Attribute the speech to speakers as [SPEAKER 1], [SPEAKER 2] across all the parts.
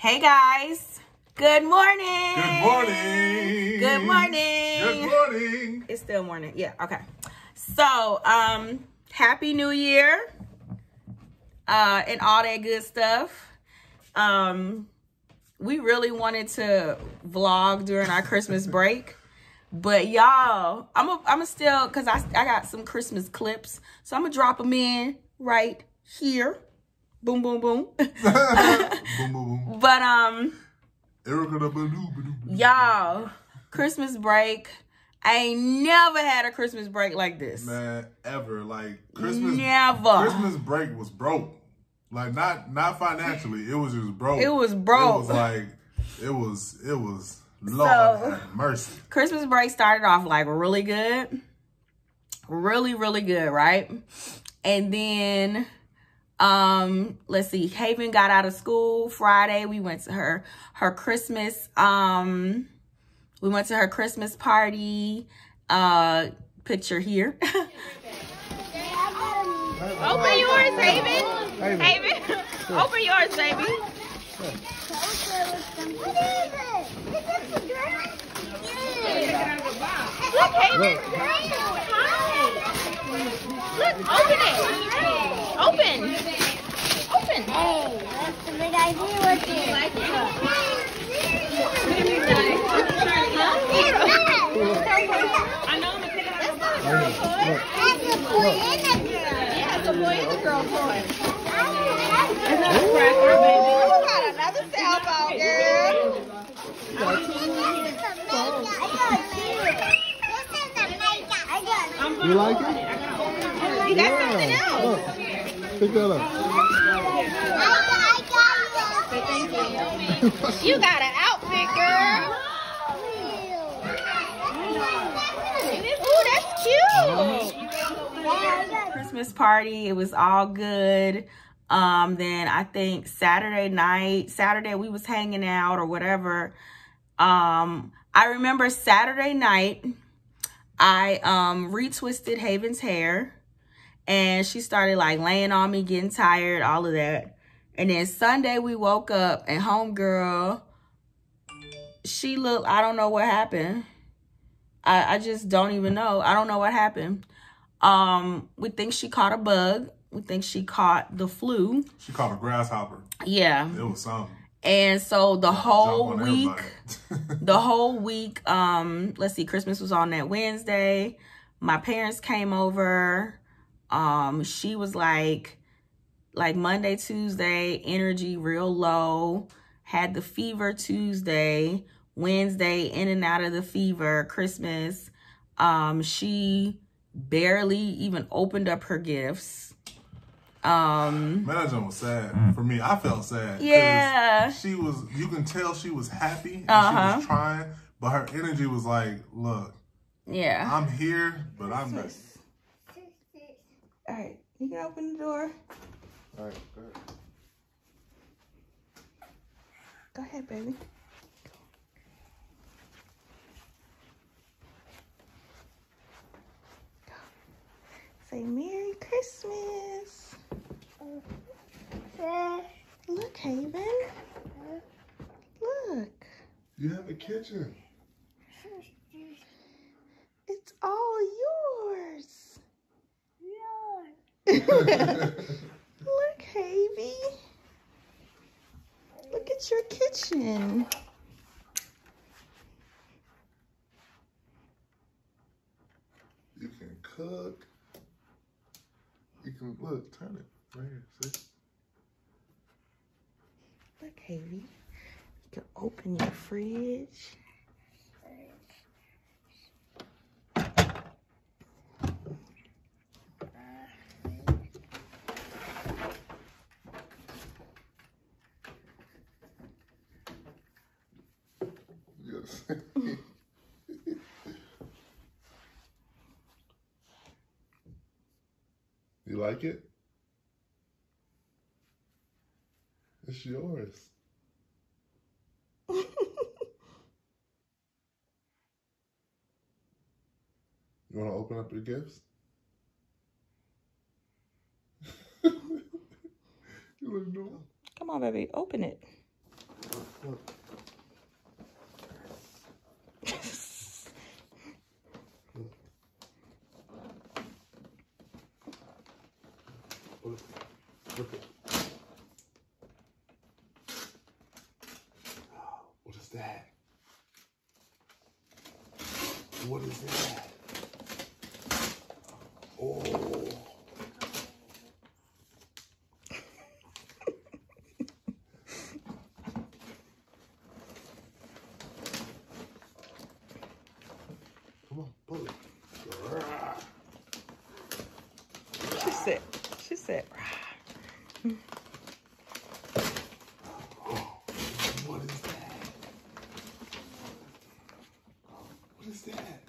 [SPEAKER 1] Hey guys. Good morning.
[SPEAKER 2] Good morning.
[SPEAKER 1] Good morning.
[SPEAKER 2] Good morning.
[SPEAKER 1] It's still morning. Yeah, okay. So, um, happy new year. Uh, and all that good stuff. Um, we really wanted to vlog during our Christmas break. But y'all, I'm a, I'm a still cuz I I got some Christmas clips. So I'm going to drop them in right here. Boom boom boom.
[SPEAKER 2] boom, boom, boom.
[SPEAKER 1] but um y'all, Christmas break. I ain't never had a Christmas break like this.
[SPEAKER 2] Man, ever like Christmas.
[SPEAKER 1] Never.
[SPEAKER 2] Christmas break was broke. Like not not financially. It was just broke.
[SPEAKER 1] It was broke.
[SPEAKER 2] It was like it was it was Lord
[SPEAKER 1] So-
[SPEAKER 2] mercy.
[SPEAKER 1] Christmas break started off like really good. Really, really good, right? And then um let's see, Haven got out of school Friday. We went to her her Christmas um we went to her Christmas party. Uh picture here.
[SPEAKER 3] Open yours, Haven. Haven. Open yours, baby. Look, Haven. Hi. Look, open it. Open. Open.
[SPEAKER 4] Hey, that's the big idea with it.
[SPEAKER 3] It? I know I'm gonna take it out of the box.
[SPEAKER 4] That's a boy and a girl.
[SPEAKER 3] Yeah, it's a boy and a girl toy.
[SPEAKER 4] Ooh,
[SPEAKER 3] Cracker, baby.
[SPEAKER 4] got another cell phone, girl. This is a makeup. I got two.
[SPEAKER 5] You like it?
[SPEAKER 3] You got something else.
[SPEAKER 5] Look, pick that up.
[SPEAKER 4] I I got
[SPEAKER 3] You got an outfit, girl. Ooh, that's cute.
[SPEAKER 1] Christmas party. It was all good. Um, then I think Saturday night, Saturday we was hanging out or whatever. Um, I remember Saturday night, I um retwisted Haven's hair and she started like laying on me, getting tired, all of that. And then Sunday we woke up and homegirl, she looked, I don't know what happened. I, I just don't even know. I don't know what happened. Um, we think she caught a bug. We think she caught the flu.
[SPEAKER 2] She caught a grasshopper.
[SPEAKER 1] Yeah.
[SPEAKER 2] It was something.
[SPEAKER 1] And so the whole week, the whole week, um, let's see, Christmas was on that Wednesday. My parents came over. Um, she was like, like Monday, Tuesday, energy real low. Had the fever Tuesday, Wednesday, in and out of the fever. Christmas, um, she barely even opened up her gifts. Um,
[SPEAKER 2] Man, that joint was sad. For me, I felt sad.
[SPEAKER 1] Yeah.
[SPEAKER 2] She was, you can tell she was happy and she
[SPEAKER 1] Uh-huh.
[SPEAKER 2] was trying, but her energy was like, look,
[SPEAKER 1] yeah.
[SPEAKER 2] I'm here, but I'm not.
[SPEAKER 1] All right, you can open the door.
[SPEAKER 5] All right, good.
[SPEAKER 1] Go ahead, baby. Go. Say Merry Christmas. Look, Haven. Look,
[SPEAKER 5] You have a kitchen.
[SPEAKER 1] it's all yours.
[SPEAKER 5] you
[SPEAKER 1] Look, Havy. Look at your kitchen.
[SPEAKER 5] You can cook. You can look, turn it right here. See?
[SPEAKER 1] Look, Havy. You can open your fridge.
[SPEAKER 5] Yes. you like it? It's yours. You want to open up your gifts? you look no.
[SPEAKER 1] Come on, baby. Open it.
[SPEAKER 5] Look. Look. Look at. Oh, what is that? What is that? Oh. Come on, pull it.
[SPEAKER 1] She said, she said,
[SPEAKER 5] What is that? What is that?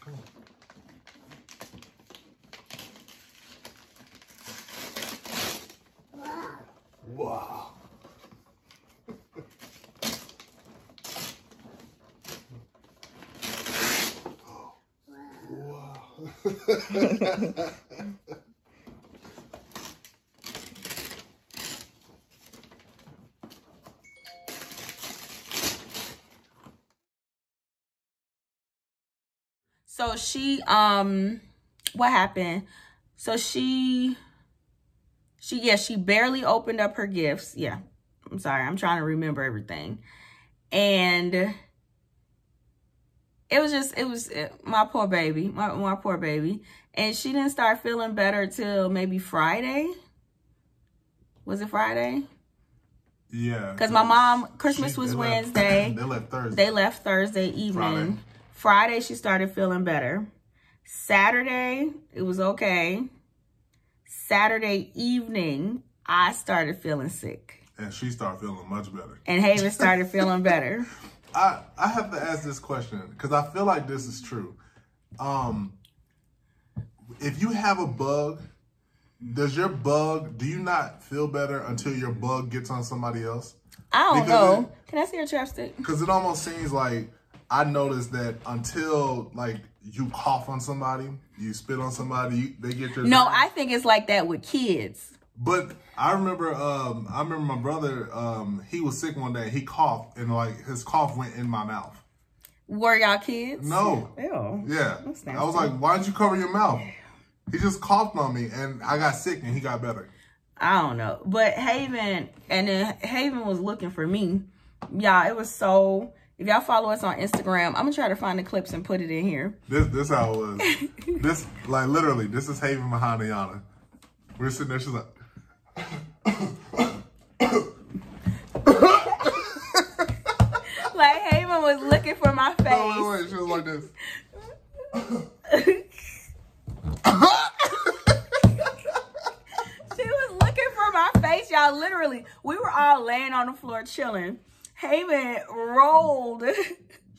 [SPEAKER 5] Come on. Wow. wow.
[SPEAKER 1] So she um what happened? So she she yeah, she barely opened up her gifts. Yeah. I'm sorry. I'm trying to remember everything. And it was just it was my poor baby, my my poor baby. And she didn't start feeling better till maybe Friday. Was it Friday?
[SPEAKER 2] Yeah.
[SPEAKER 1] Cuz my mom Christmas
[SPEAKER 2] She-
[SPEAKER 1] was
[SPEAKER 2] they left-
[SPEAKER 1] Wednesday.
[SPEAKER 2] They left Thursday.
[SPEAKER 1] They left Thursday evening.
[SPEAKER 2] Friday.
[SPEAKER 1] Friday. she started feeling better. Saturday, it was okay. Saturday evening, I started feeling sick.
[SPEAKER 2] and she started feeling much better.
[SPEAKER 1] And Haven started feeling better.
[SPEAKER 2] I I have to ask this question because I feel like this is true. Um, if you have a bug, does your bug do you not feel better until your bug gets on somebody else?
[SPEAKER 1] I don't
[SPEAKER 2] Because
[SPEAKER 1] know.
[SPEAKER 2] it-
[SPEAKER 1] Can I see your chapstick?
[SPEAKER 2] Because it almost seems like I noticed that until like you cough on somebody, you spit on somebody, you, they get your
[SPEAKER 1] No. I think it's like that with kids.
[SPEAKER 2] But I remember, um, I remember my brother. Um, he was sick one day. He coughed, and like his cough went in my mouth.
[SPEAKER 1] Were y'all kids?
[SPEAKER 2] No,
[SPEAKER 1] Ew.
[SPEAKER 2] yeah. I was like, why did you cover your mouth? He just coughed on me, and I got sick, and he got better.
[SPEAKER 1] I don't know. But Haven, and then Haven was looking for me. Y'all, it was so. If y'all follow us on Instagram, I'm gonna try to find the clips and put it in here.
[SPEAKER 2] This, this how it was. this, like literally, this is Haven behind Ayana. We're sitting there. She's like,
[SPEAKER 1] Like Haven was looking for my
[SPEAKER 2] wait. She was like this.
[SPEAKER 1] She was looking for my face, y'all. Literally, we were all laying on the floor chilling. Haven rolled,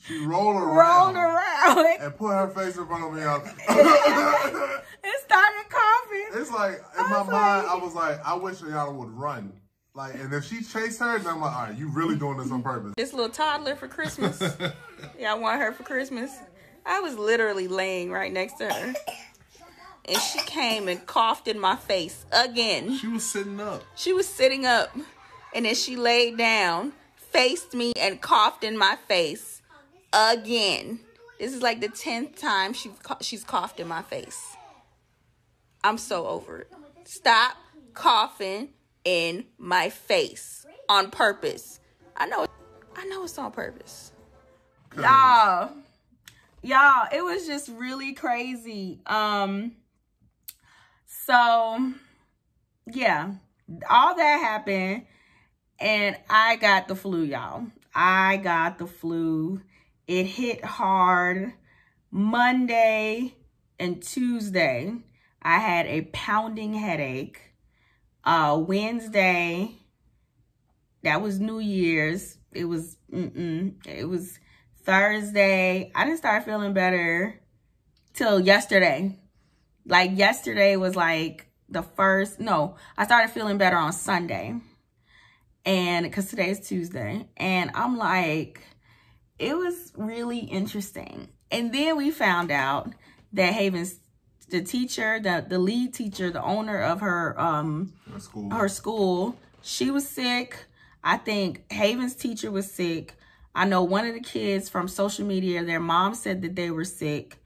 [SPEAKER 2] She rolled around,
[SPEAKER 1] rolled around,
[SPEAKER 2] and put her face in front of me.
[SPEAKER 1] And started coughing.
[SPEAKER 2] It's like in my
[SPEAKER 1] was
[SPEAKER 2] mind,
[SPEAKER 1] like-
[SPEAKER 2] I was like, I wish y'all would run. Like, and if she chased her, then I'm like, all right, you really doing this on purpose.
[SPEAKER 1] This little toddler for Christmas. yeah, I want her for Christmas. I was literally laying right next to her. And she came and coughed in my face again.
[SPEAKER 2] She was sitting up.
[SPEAKER 1] She was sitting up and then she laid down, faced me, and coughed in my face again. This is like the 10th time she, she's coughed in my face. I'm so over it. Stop coughing in my face on purpose. I know, I know it's on purpose. Y'all, y'all, it was just really crazy. Um, so yeah, all that happened, and I got the flu, y'all. I got the flu. It hit hard Monday and Tuesday. I had a pounding headache. Uh, Wednesday, that was New Year's. It was, mm-mm, it was Thursday. I didn't start feeling better till yesterday. Like yesterday was like the first, no, I started feeling better on Sunday. And because today is Tuesday. And I'm like, it was really interesting. And then we found out that Haven's the teacher, the, the lead teacher, the owner of her um
[SPEAKER 2] At school.
[SPEAKER 1] her school, she was sick. I think Haven's teacher was sick. I know one of the kids from social media, their mom said that they were sick.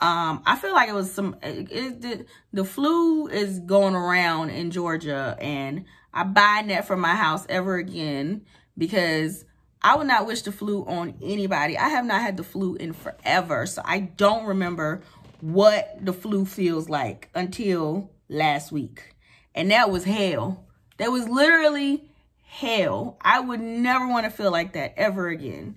[SPEAKER 1] Um, I feel like it was some, it, it, the, the flu is going around in Georgia and I buy that from my house ever again because I would not wish the flu on anybody. I have not had the flu in forever. So I don't remember what the flu feels like until last week. And that was hell. That was literally hell. I would never want to feel like that ever again.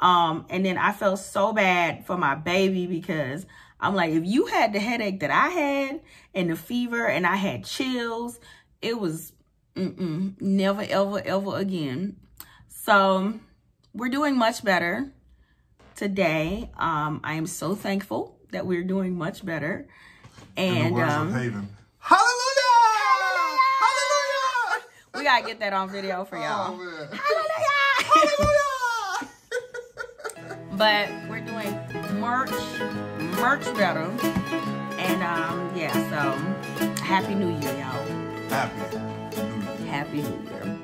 [SPEAKER 1] Um, and then I felt so bad for my baby because I'm like, if you had the headache that I had and the fever and I had chills, it was mm -mm, never, ever, ever again. So we're doing much better today. Um, I am so thankful that we're doing much better. And um,
[SPEAKER 2] Haven. Hallelujah! Hallelujah!
[SPEAKER 1] We gotta get that on video for y'all.
[SPEAKER 5] Oh,
[SPEAKER 1] Hallelujah! but we're doing merch, merch better. And um, yeah, so happy new year, y'all.
[SPEAKER 2] Happy.
[SPEAKER 1] Happy new year.